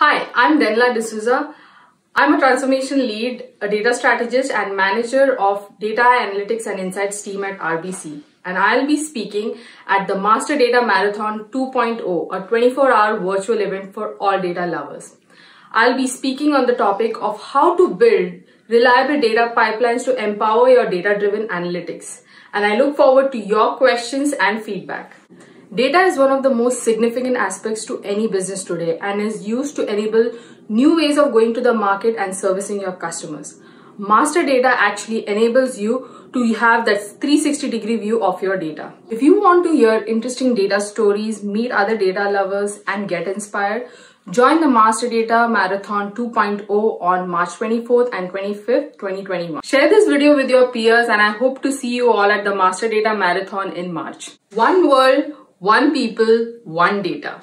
Hi, I'm Denella D'Souza. I'm a transformation lead, a data strategist, and manager of data analytics and insights team at RBC. And I'll be speaking at the Master Data Marathon 2.0, a 24 hour virtual event for all data lovers. I'll be speaking on the topic of how to build reliable data pipelines to empower your data driven analytics. And I look forward to your questions and feedback. Data is one of the most significant aspects to any business today and is used to enable new ways of going to the market and servicing your customers. Master data actually enables you to have that 360 degree view of your data. If you want to hear interesting data stories, meet other data lovers and get inspired, join the Master Data Marathon 2.0 on March 24th and 25th, 2021. Share this video with your peers and I hope to see you all at the Master Data Marathon in March. One world, one people, one data.